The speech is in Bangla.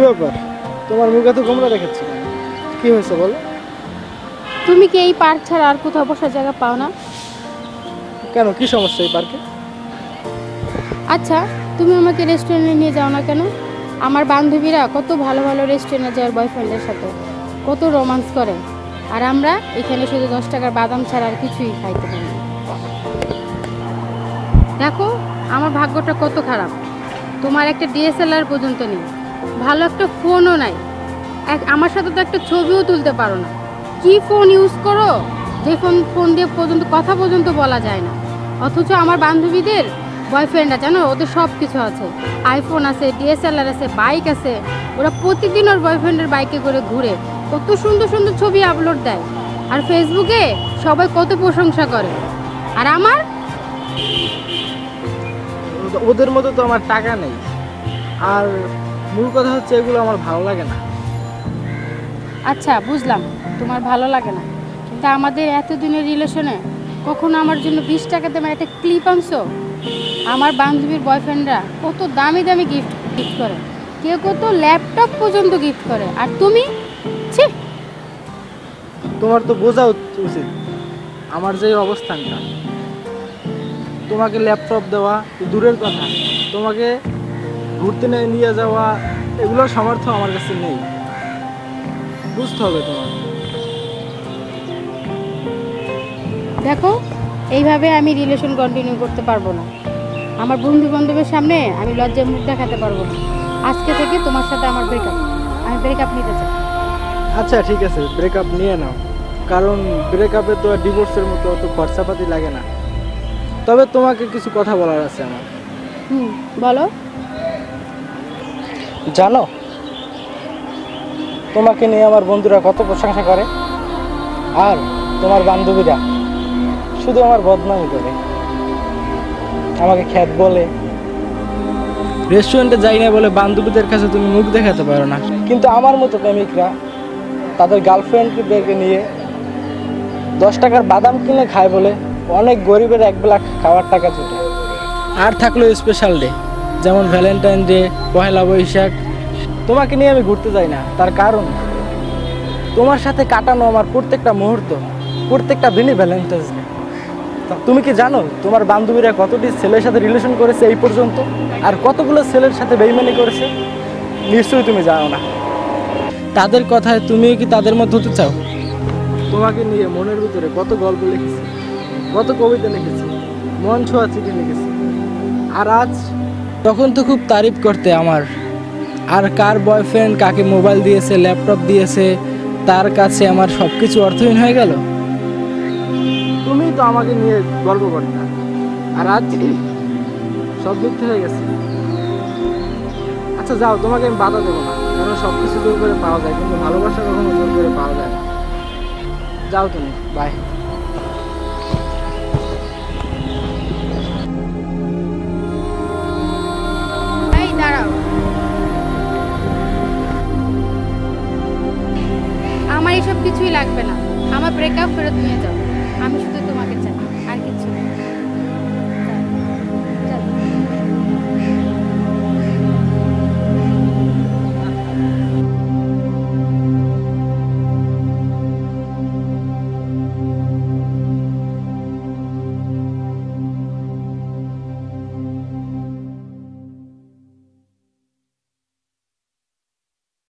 ব্যাপার? তোমার মুখে তো গোমরা দেখাচ্ছি? কি হয়েছে বলো? তুমি কি এই পার্ক ছাড়া আর কোথাও বসার জায়গা পাও না? কেন? কি সমস্যা এই পার্কে? আচ্ছা তুমি আমাকে রেস্টুরেন্টে নিয়ে যাও না কেন? আমার বান্ধবীরা কত ভালো ভালো রেস্টুরেন্টে যায় বয়ফ্রেন্ডের সাথে। কত রোমান্স করে। আর আমরা এখানে শুধু দশ টাকার বাদাম ছাড়া আর কিছুই খাইতে পারি দেখো আমার ভাগ্যটা কত খারাপ। তোমার একটা ডিএসএলআর পর্যন্ত নেই। ভালো একটা ফোনও নাই। এক- আমার সাথে তো একটা ছবিও তুলতে পারো না। কি ফোন ইউজ করো? যে ফোন ফোন দিয়ে পর্যন্ত, কথা পর্যন্ত বলা যায় না। অথচ আমার বান্ধবীদের বয়ফ্রেন্ড আছে, জানো? ওদের সব কিছু আছে আইফোন আছে ডিএসএলআর আছে বাইক আছে। ওরা প্রতিদিন ওর বয়ফ্রেন্ডের বাইকে করে ঘুরে কত সুন্দর সুন্দর ছবি আপলোড দেয়। আর ফেসবুকে সবাই কত প্রশংসা করে। আর আমার? ওদের মতো তো আমার টাকা নেই। আর মূল কথা হচ্ছে এগুলো আমার ভালো লাগে না। আচ্ছা বুঝলাম। তোমার ভালো লাগে না। কিন্তু আমাদের এতদিনের রিলেশনে কখনো আমার জন্য বিশ টাকা দেবে একটা ক্লিপ আনছো? আমার বান্ধবীর বয়ফ্রেন্ডরা কত দামি দামি গিফট গিফট করে। কেউ কত ল্যাপটপ পর্যন্ত গিফট করে। আর তুমি? ছি। তোমার তো বোঝা উচ- উচিত। আমার যে অবস্থানটা। তোমাকে ল্যাপটপ দেওয়া দূরের কথা। তোমাকে ঘুরতে নিয়ে নিয়ে যাওয়া এগুলোর সামর্থ্য আমার কাছে নেই। বুঝতে হবে তোমার। দেখো এইভাবে আমি রিলেশন কন্টিনিউ করতে পারব না। আমার বন্ধু বান্ধবের সামনে আমি লজ্জায় মুখ দেখাতে পারব না। আজকে থেকে তোমার সাথে আমার ব্রেকআপ আমি ব্রেকআপ নিতে চাই। আচ্ছা ঠিক আছে ব্রেকআপ নিয়ে নাও। কারণ ব্রেকআপে তো ডিভোর্সের মতো অত খরচাপাতি লাগে না। তবে তোমাকে কিছু কথা বলার আছে আমার। হুম বলো। জানো? তোমাকে নিয়ে আমার বন্ধুরা কত প্রশংসা করে। আর তোমার বান্ধবীরা শুধু আমার বদনামি করে। আমাকে খ্যাত বলে। রেস্টুরেন্টে যাই না বলে বান্ধবীদের কাছে তুমি মুখ দেখাতে পারো না। কিন্তু আমার মতো প্রেমিকরা তাদের গার্লফ্রেন্ডদেরকে নিয়ে দশ টাকার বাদাম কিনে খায় বলে অনেক গরিবের এক বেলা খাওয়ার টাকা জুটে আর থাকল স্পেশাল ডে যেমন ভ্যালেন্টাইন ডে, পহেলা বৈশাখ, তোমাকে নিয়ে আমি ঘুরতে যাই না। তার কারণ, তোমার সাথে কাটানো আমার প্রত্যেকটা মুহূর্ত, প্রত্যেকটা দিনই ভ্যালেন্টাইন্স ডে। তুমি কি জানো, তোমার বান্ধবীরা কতটি ছেলের সাথে রিলেশন করেছে এই পর্যন্ত? আর কতগুলো ছেলের সাথে বেইমানি করেছে? নিশ্চয়ই তুমি জানো না। তাদের কথায় তুমিও কি তাদের মধ্যে হতে চাও? তোমাকে নিয়ে মনের ভিতরে কত গল্প লিখেছি, কত কবিতা লিখেছি, মন ছোঁয়া চিঠি লিখেছি। আর আজ তখন তো খুব তারিফ করতে আমার। আর কার বয়ফ্রেন্ড কাকে মোবাইল দিয়েছে ল্যাপটপ দিয়েছে, তার কাছে আমার সব কিছু অর্থহীন হয়ে গেল? তুমি তো আমাকে নিয়ে গল্প করতে আর আজ সব মিথ্যে হয়ে গেছে। আচ্ছা যাও, তোমাকে আমি বাধা দেবো না। কারণ সব কিছু জোর করে পাওয়া যায়, কিন্তু ভালোবাসা কখনো জোর করে পাওয়া যায় না। যাও তুমি বাই কিছুই লাগবে না। আমার ব্রেকআপ ফেরত নিয়ে যাও। আমি শুধু তোমাকে চাই।